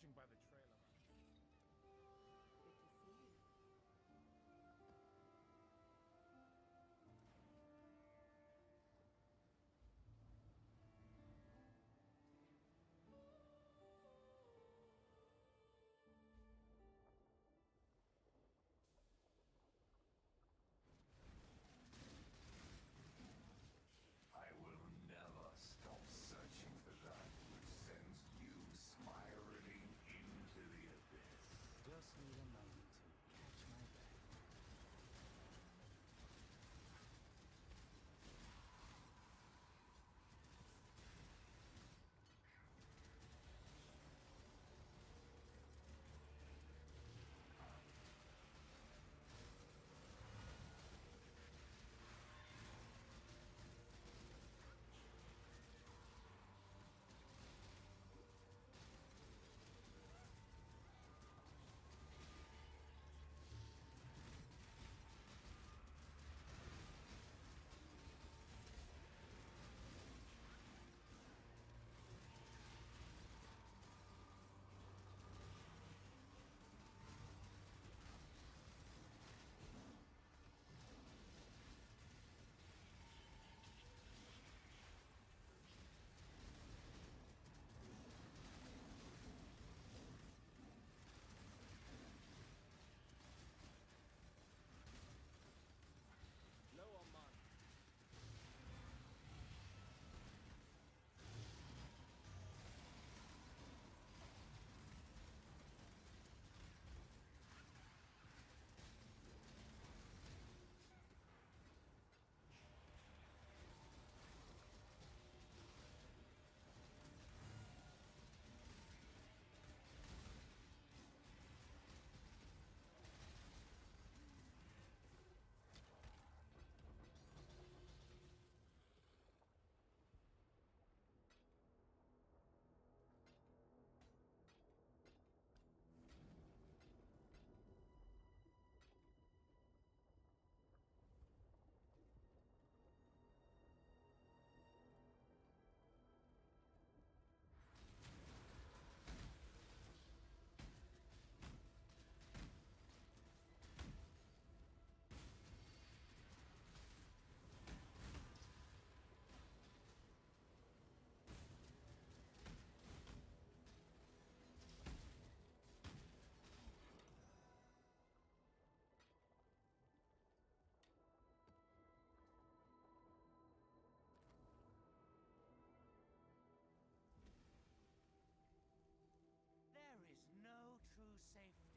Judging by the safe.